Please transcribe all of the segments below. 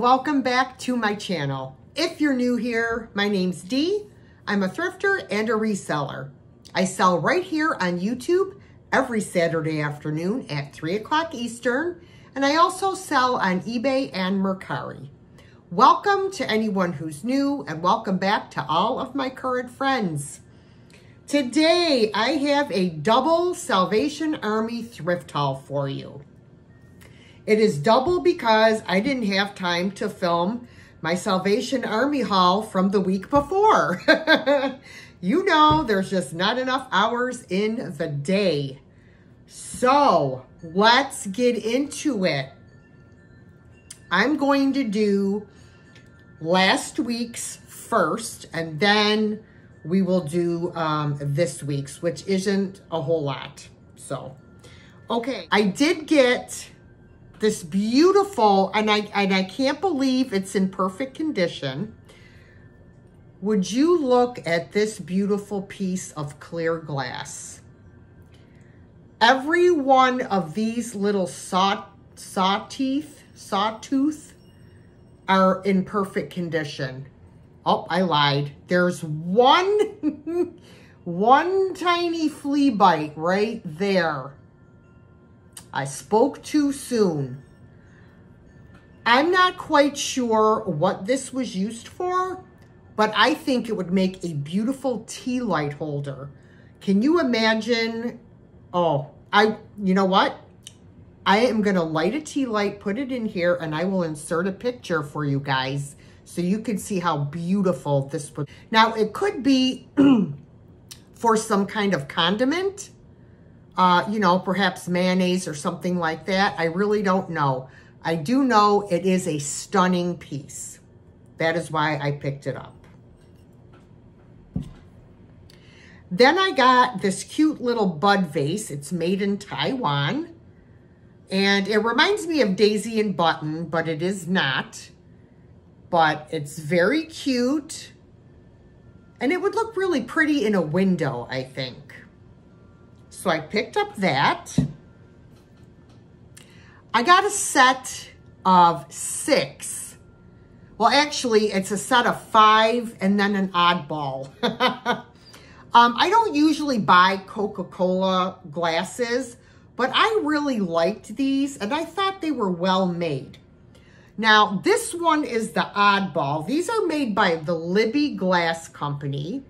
Welcome back to my channel. If you're new here, my name's Dee. I'm a thrifter and a reseller. I sell right here on YouTube every Saturday afternoon at 3 o'clock Eastern, and I also sell on eBay and Mercari. Welcome to anyone who's new, and welcome back to all of my current friends. Today, I have a double Salvation Army thrift haul for you. It is double because I didn't have time to film my Salvation Army haul from the week before. you know, there's just not enough hours in the day. So let's get into it. I'm going to do last week's first, and then we will do um, this week's, which isn't a whole lot. So, okay. I did get this beautiful, and I, and I can't believe it's in perfect condition. Would you look at this beautiful piece of clear glass? Every one of these little saw, saw teeth, sawtooth are in perfect condition. Oh, I lied. There's one, one tiny flea bite right there. I spoke too soon. I'm not quite sure what this was used for, but I think it would make a beautiful tea light holder. Can you imagine? Oh, I, you know what? I am going to light a tea light, put it in here, and I will insert a picture for you guys so you can see how beautiful this would. Now, it could be for some kind of condiment, uh, you know, perhaps mayonnaise or something like that. I really don't know. I do know it is a stunning piece. That is why I picked it up. Then I got this cute little bud vase. It's made in Taiwan. And it reminds me of Daisy and Button, but it is not. But it's very cute. And it would look really pretty in a window, I think. So I picked up that. I got a set of six. Well, actually, it's a set of five and then an oddball. um, I don't usually buy Coca-Cola glasses, but I really liked these and I thought they were well made. Now, this one is the oddball. These are made by the Libbey Glass Company.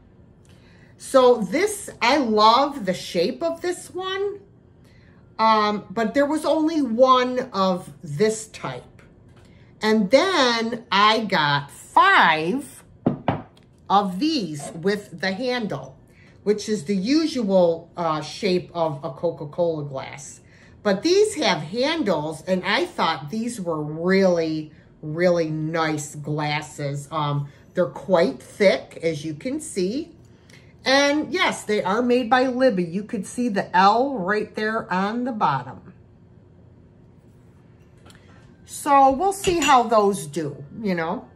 So this, I love the shape of this one, um, but there was only one of this type. And then I got five of these with the handle, which is the usual uh, shape of a Coca-Cola glass. But these have handles, and I thought these were really, really nice glasses. Um, they're quite thick, as you can see. And yes, they are made by Libbey. You could see the L right there on the bottom. So we'll see how those do, you know.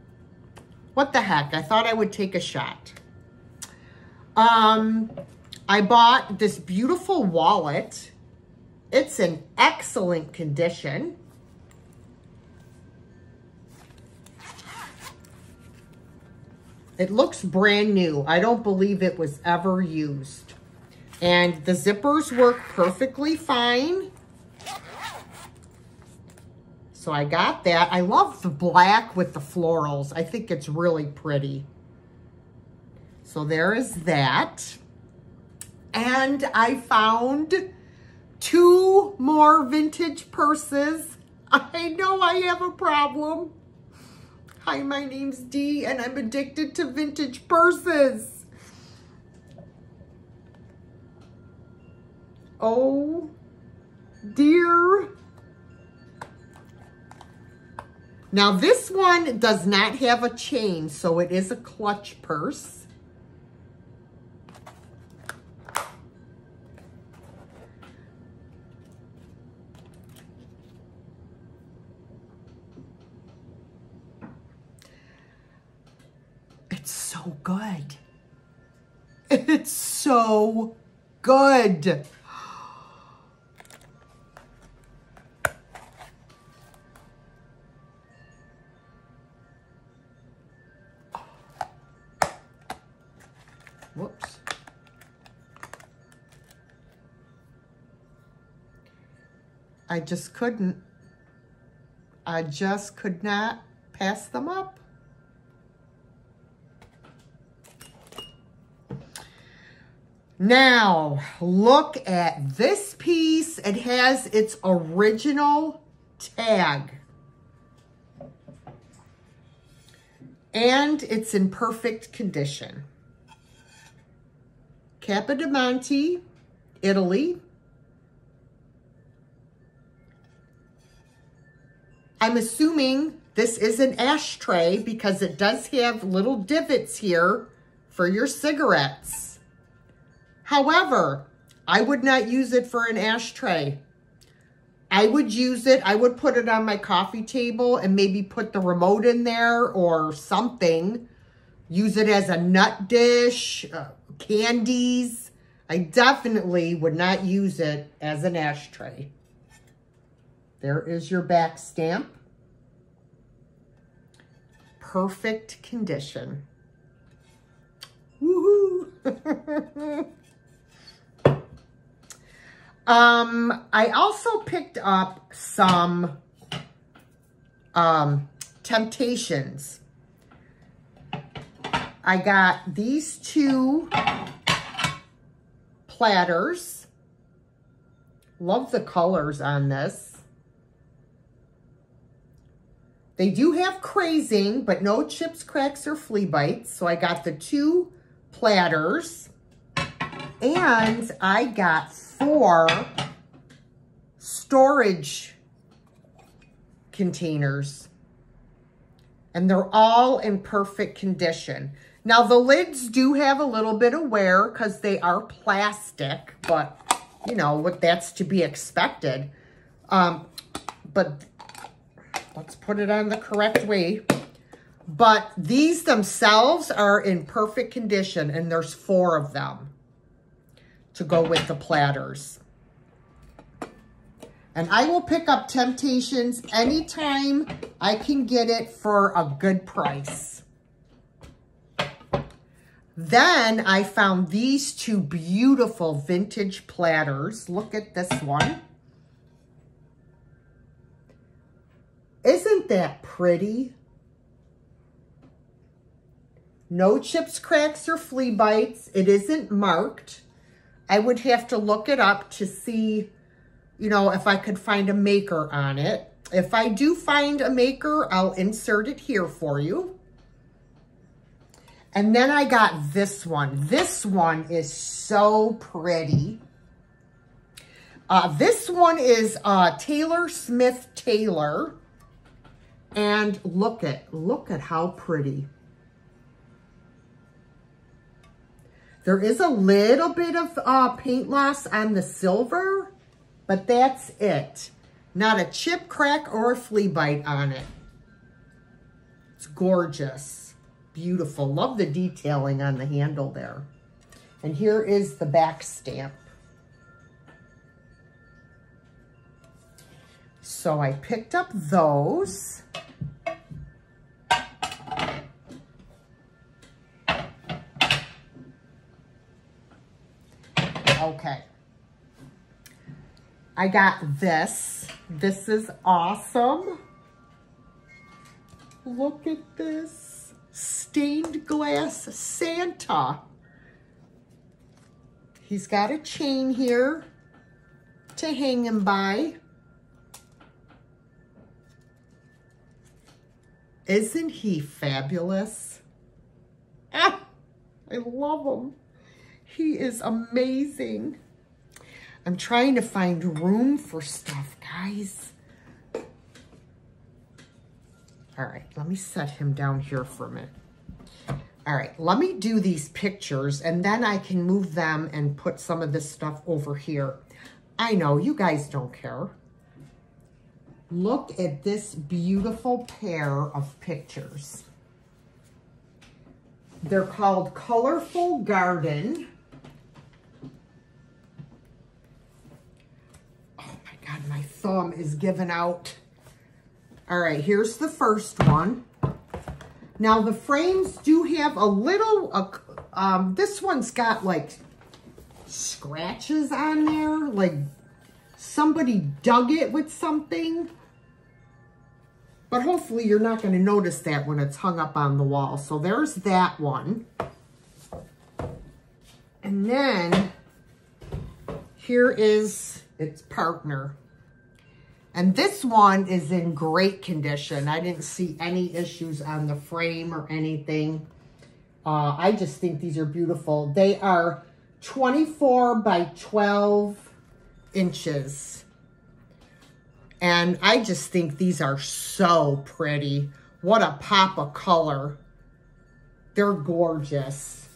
What the heck? I thought I would take a shot. Um, I bought this beautiful wallet. It's in excellent condition. It looks brand new. I don't believe it was ever used. And the zippers work perfectly fine. So I got that. I love the black with the florals. I think it's really pretty. So there is that. And I found two more vintage purses. I know I have a problem. Hi, my name's Dee, and I'm addicted to vintage purses. Oh, dear. Now, this one does not have a chain, so it is a clutch purse. it's so good. It's so good. Whoops. I just couldn't. I just could not pass them up. Now, look at this piece. It has its original tag. And it's in perfect condition. Capodimonte, Italy. I'm assuming this is an ashtray because it does have little divots here for your cigarettes. However, I would not use it for an ashtray. I would use it, I would put it on my coffee table and maybe put the remote in there or something. Use it as a nut dish, uh, candies. I definitely would not use it as an ashtray. There is your back stamp. Perfect condition. Woohoo! um, I also picked up some um, Temptations. I got these two platters. Love the colors on this. They do have crazing, but no chips, cracks, or flea bites. So I got the two platters. And I got four storage containers. And they're all in perfect condition. Now, the lids do have a little bit of wear because they are plastic, but, you know, what that's to be expected. Um, but Let's put it on the correct way. But these themselves are in perfect condition, and there's four of them to go with the platters. And I will pick up Temptations anytime I can get it for a good price. Then I found these two beautiful vintage platters. Look at this one. Isn't that pretty? No chips, cracks, or flea bites. It isn't marked. I would have to look it up to see, you know, if I could find a maker on it. If I do find a maker, I'll insert it here for you. And then I got this one. This one is so pretty. Uh, this one is uh, Taylor Smith Taylor. And look at, look at how pretty. There is a little bit of uh, paint loss on the silver, but that's it. Not a chip crack or a flea bite on it. It's gorgeous. Beautiful. Love the detailing on the handle there. And here is the back stamp. So I picked up those. I got this. This is awesome. Look at this. Stained glass Santa. He's got a chain here to hang him by. Isn't he fabulous? Ah, I love him. He is amazing. I'm trying to find room for stuff, guys. All right, let me set him down here for a minute. All right, let me do these pictures and then I can move them and put some of this stuff over here. I know, you guys don't care. Look at this beautiful pair of pictures. They're called Colorful Garden. God, my thumb is given out. All right, here's the first one. Now, the frames do have a little, uh, um, this one's got like scratches on there, like somebody dug it with something. But hopefully you're not going to notice that when it's hung up on the wall. So there's that one. And then here is its partner. And this one is in great condition. I didn't see any issues on the frame or anything. Uh, I just think these are beautiful. They are 24 by 12 inches. And I just think these are so pretty. What a pop of color. They're gorgeous.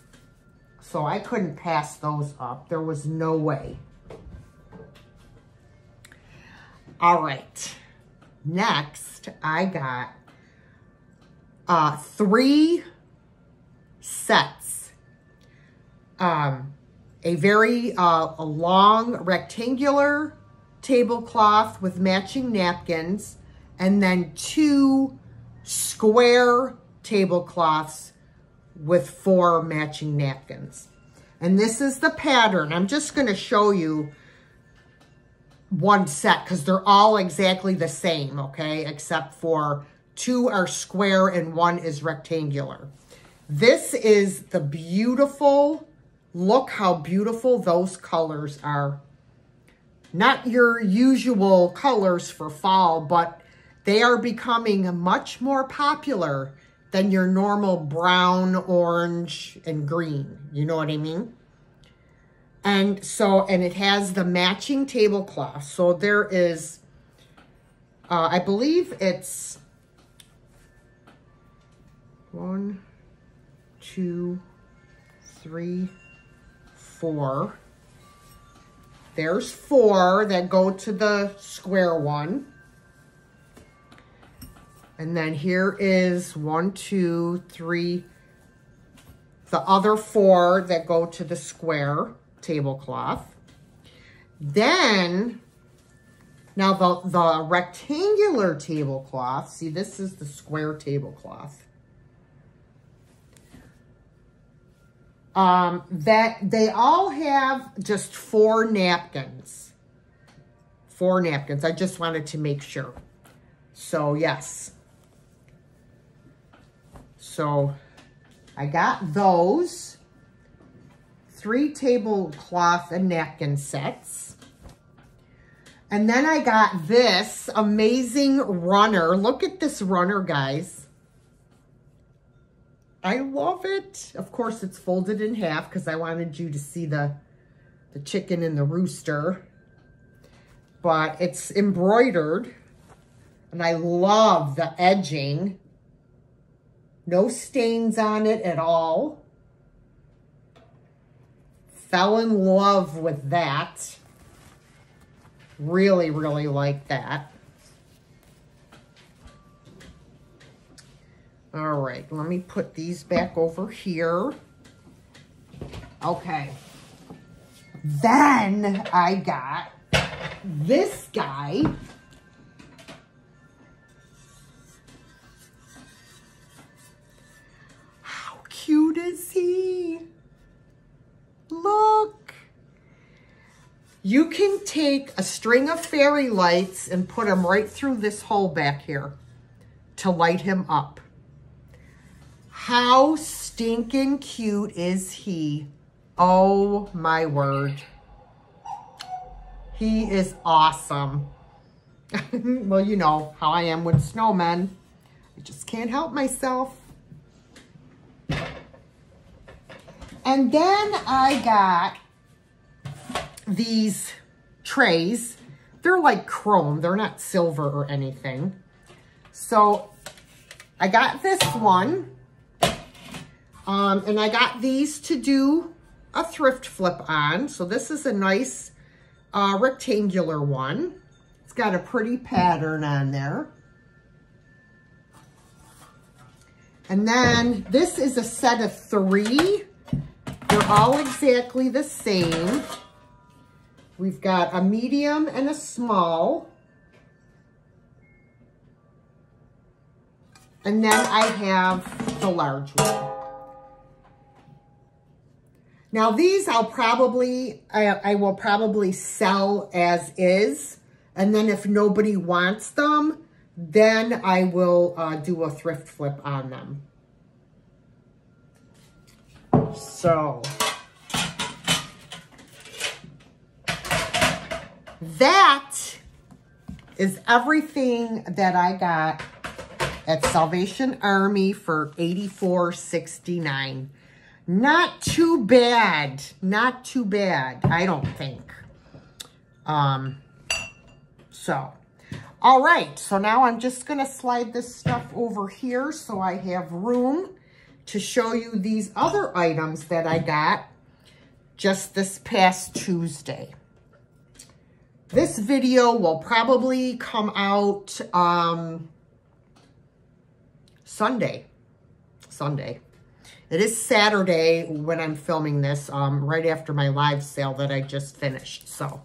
So I couldn't pass those up. There was no way. All right. Next, I got uh, three sets. Um, a very uh, a long rectangular tablecloth with matching napkins, and then two square tablecloths with four matching napkins. And this is the pattern. I'm just going to show you one set because they're all exactly the same, okay? Except for two are square and one is rectangular. This is the beautiful, look how beautiful those colors are. Not your usual colors for fall, but they are becoming much more popular than your normal brown, orange, and green. You know what I mean? And so, and it has the matching tablecloth. So there is, uh, I believe it's one, two, three, four. There's four that go to the square one. And then here is one, two, three, the other four that go to the square tablecloth. Then, now the, the rectangular tablecloth, see this is the square tablecloth. Um, that they all have just four napkins. Four napkins. I just wanted to make sure. So, yes. So, I got those three tablecloth and napkin sets. And then I got this amazing runner. Look at this runner, guys. I love it. Of course, it's folded in half because I wanted you to see the, the chicken and the rooster. But it's embroidered. And I love the edging. No stains on it at all fell in love with that. Really, really like that. All right, let me put these back over here. Okay. Then I got this guy. How cute is he? Look. You can take a string of fairy lights and put them right through this hole back here to light him up. How stinking cute is he? Oh my word. He is awesome. well, you know how I am with snowmen. I just can't help myself. And then I got these trays. They're like chrome. They're not silver or anything. So I got this one. Um, and I got these to do a thrift flip on. So this is a nice uh, rectangular one. It's got a pretty pattern on there. And then this is a set of three. They're all exactly the same. We've got a medium and a small. And then I have the large one. Now these I'll probably, I, I will probably sell as is. And then if nobody wants them, then I will uh, do a thrift flip on them. So, that is everything that I got at Salvation Army for $84.69. Not too bad. Not too bad, I don't think. Um, so, all right. So now I'm just going to slide this stuff over here so I have room to show you these other items that I got just this past Tuesday. This video will probably come out um, Sunday. Sunday. It is Saturday when I'm filming this, um, right after my live sale that I just finished. So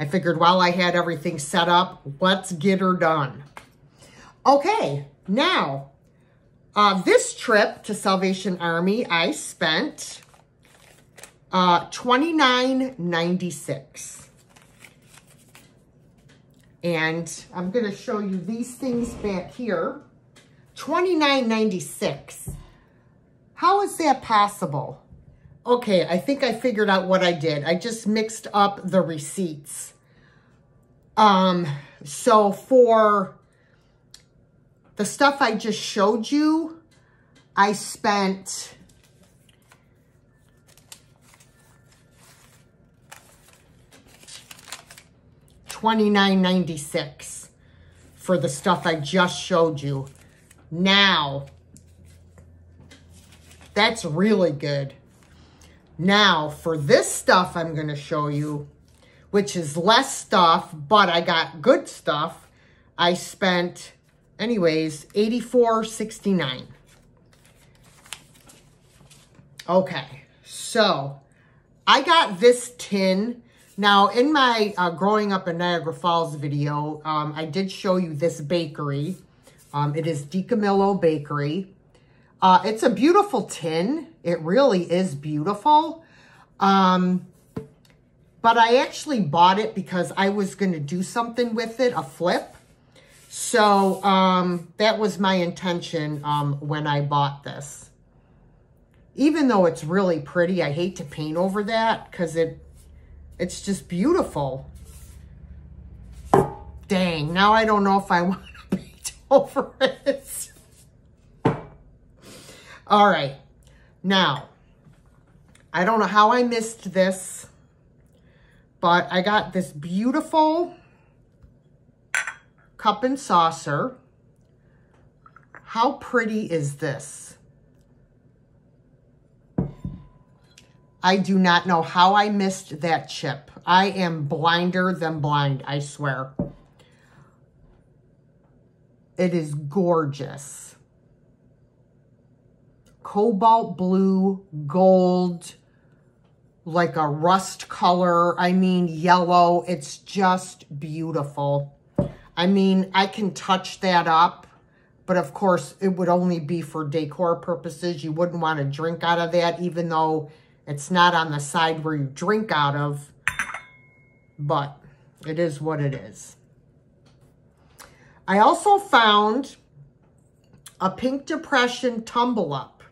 I figured while I had everything set up, let's get her done. Okay, now, uh, this trip to Salvation Army, I spent uh, $29.96. And I'm to show you these things back here. $29.96. How is that possible? Okay, I think I figured out what I did. I just mixed up the receipts. Um, so for the stuff I just showed you, I spent $29.96 for the stuff I just showed you. Now, that's really good. Now, for this stuff I'm going to show you, which is less stuff, but I got good stuff, I spent, anyways, $84.69. Okay, so I got this tin. Now, in my uh, Growing Up in Niagara Falls video, um, I did show you this bakery. Um, it is DiCamillo Bakery. Uh, it's a beautiful tin. It really is beautiful. Um, but I actually bought it because I was going to do something with it, a flip. So um, that was my intention um, when I bought this. Even though it's really pretty, I hate to paint over that because it, it's just beautiful. Dang, now I don't know if I want to paint over it. All right. Now, I don't know how I missed this, but I got this beautiful cup and saucer. How pretty is this? I do not know how I missed that chip. I am blinder than blind, I swear. It is gorgeous cobalt blue, gold, like a rust color. I mean, yellow. It's just beautiful. I mean, I can touch that up, but of course, it would only be for decor purposes. You wouldn't want to drink out of that, even though it's not on the side where you drink out of, but it is what it is. I also found a Pink Depression Tumble Up.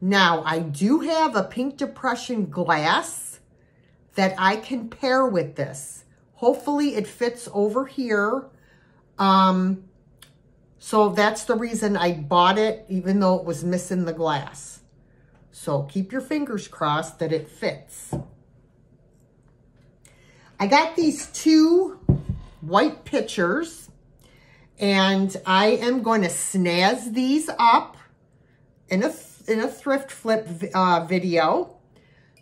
Now, I do have a Pink Depression glass that I can pair with this. Hopefully it fits over here. Um, so that's the reason I bought it, even though it was missing the glass. So keep your fingers crossed that it fits. I got these two white pitchers and I am going to snaz these up in a in a thrift flip uh, video.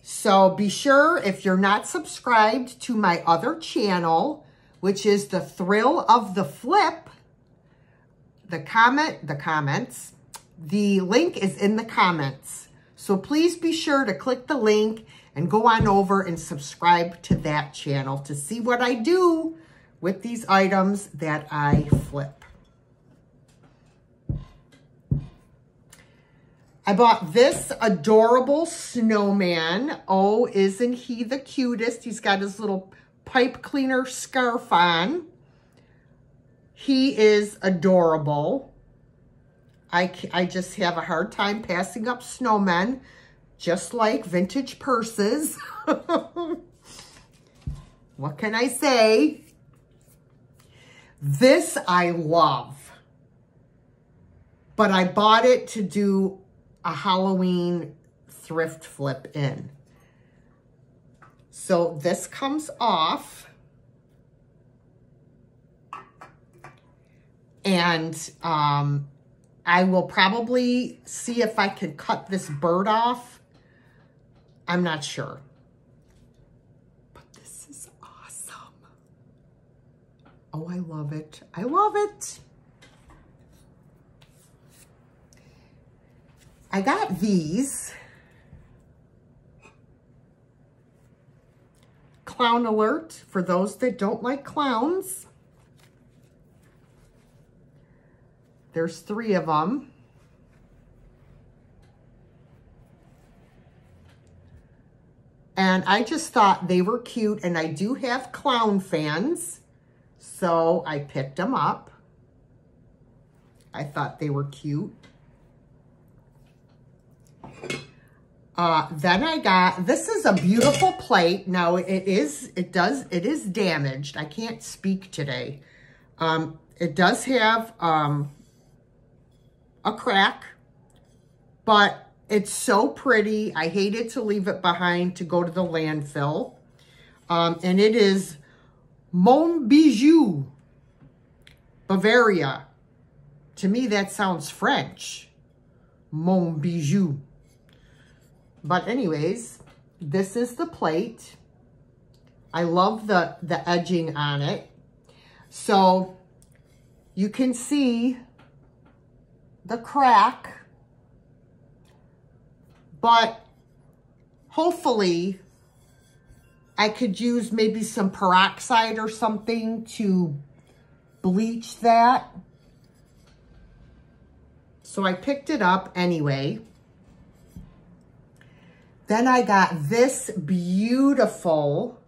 So be sure if you're not subscribed to my other channel, which is the thrill of the flip, the comment, the comments, the link is in the comments. So please be sure to click the link and go on over and subscribe to that channel to see what I do with these items that I flip. I bought this adorable snowman. Oh, isn't he the cutest? He's got his little pipe cleaner scarf on. He is adorable. I, I just have a hard time passing up snowmen, just like vintage purses. what can I say? This I love. But I bought it to do a Halloween thrift flip in. So this comes off. And um, I will probably see if I can cut this bird off. I'm not sure. But this is awesome. Oh, I love it. I love it. I got these. Clown alert for those that don't like clowns. There's three of them. And I just thought they were cute. And I do have clown fans. So I picked them up. I thought they were cute. Uh, then I got, this is a beautiful plate. Now it is, it does, it is damaged. I can't speak today. Um, it does have um, a crack, but it's so pretty. I hated to leave it behind to go to the landfill. Um, and it is Mon Bijou, Bavaria. To me, that sounds French. Mon Bijou. But anyways, this is the plate. I love the, the edging on it. So you can see the crack, but hopefully I could use maybe some peroxide or something to bleach that. So I picked it up anyway. Then I got this beautiful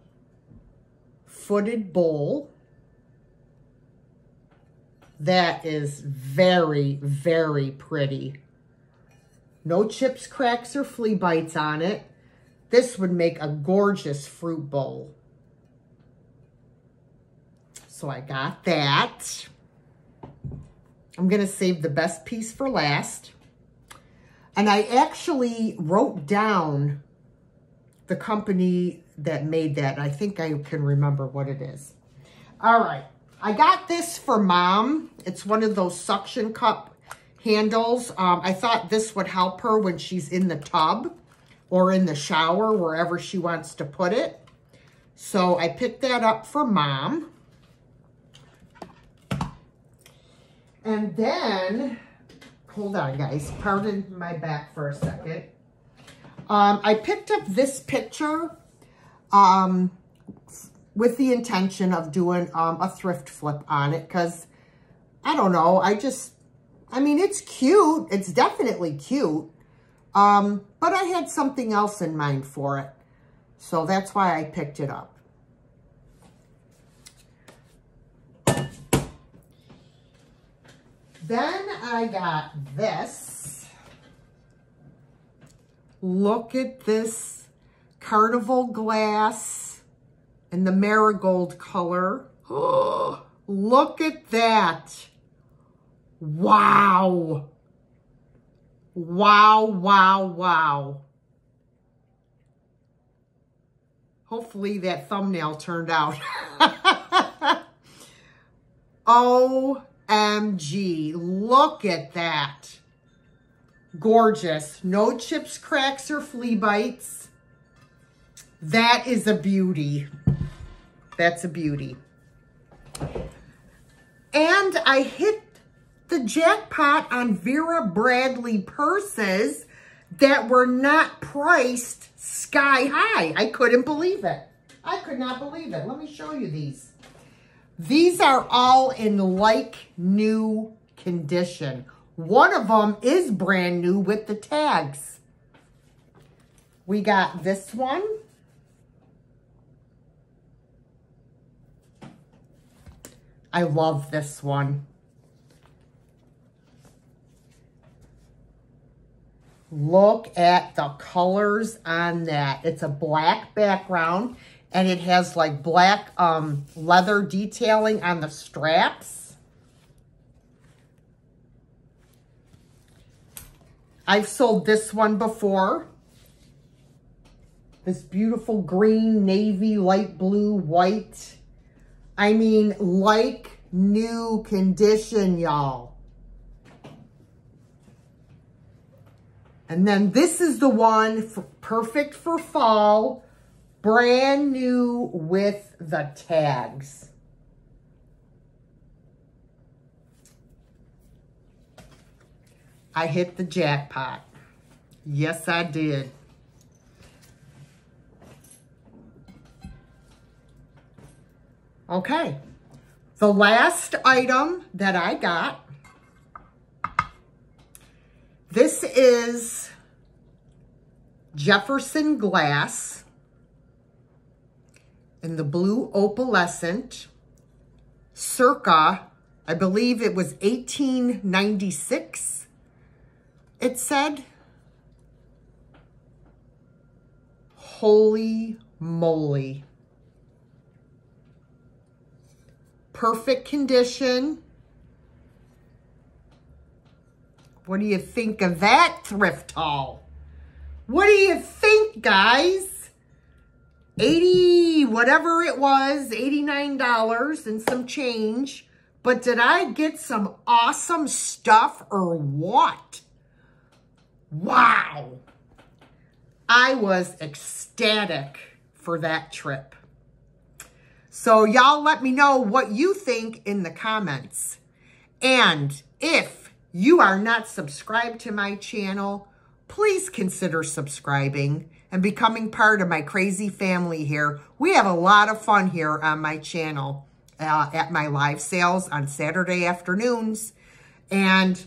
footed bowl. That is very, very pretty. No chips, cracks, or flea bites on it. This would make a gorgeous fruit bowl. So I got that. I'm going to save the best piece for last. And I actually wrote down the company that made that. I think I can remember what it is. All right. I got this for mom. It's one of those suction cup handles. Um, I thought this would help her when she's in the tub or in the shower, wherever she wants to put it. So I picked that up for mom. And then hold on guys, pardon my back for a second. Um, I picked up this picture um, with the intention of doing um, a thrift flip on it because, I don't know, I just, I mean, it's cute. It's definitely cute. Um, but I had something else in mind for it. So that's why I picked it up. Then I got this. Look at this carnival glass in the marigold color. Look at that. Wow. Wow, wow, wow. Hopefully that thumbnail turned out. OMG, look at that. Gorgeous. No chips, cracks, or flea bites. That is a beauty. That's a beauty. And I hit the jackpot on Vera Bradley purses that were not priced sky high. I couldn't believe it. I could not believe it. Let me show you these. These are all in like new condition. One of them is brand new with the tags. We got this one. I love this one. Look at the colors on that. It's a black background and it has like black um, leather detailing on the straps. I've sold this one before. This beautiful green, navy, light blue, white. I mean, like new condition, y'all. And then this is the one perfect for fall, brand new with the tags. I hit the jackpot. Yes, I did. Okay. The last item that I got this is Jefferson Glass in the blue opalescent, circa, I believe it was 1896, it said. Holy moly. Perfect condition. What do you think of that thrift haul? What do you think, guys? 80, whatever it was, $89 and some change. But did I get some awesome stuff or what? Wow. I was ecstatic for that trip. So y'all let me know what you think in the comments. And if you are not subscribed to my channel, please consider subscribing and becoming part of my crazy family here. We have a lot of fun here on my channel uh, at my live sales on Saturday afternoons. And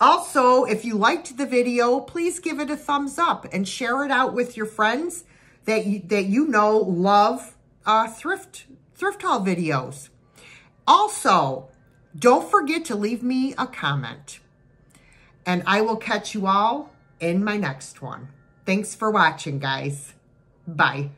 also, if you liked the video, please give it a thumbs up and share it out with your friends that you, that you know love uh, thrift, thrift haul videos. Also, don't forget to leave me a comment. And I will catch you all in my next one. Thanks for watching, guys. Bye.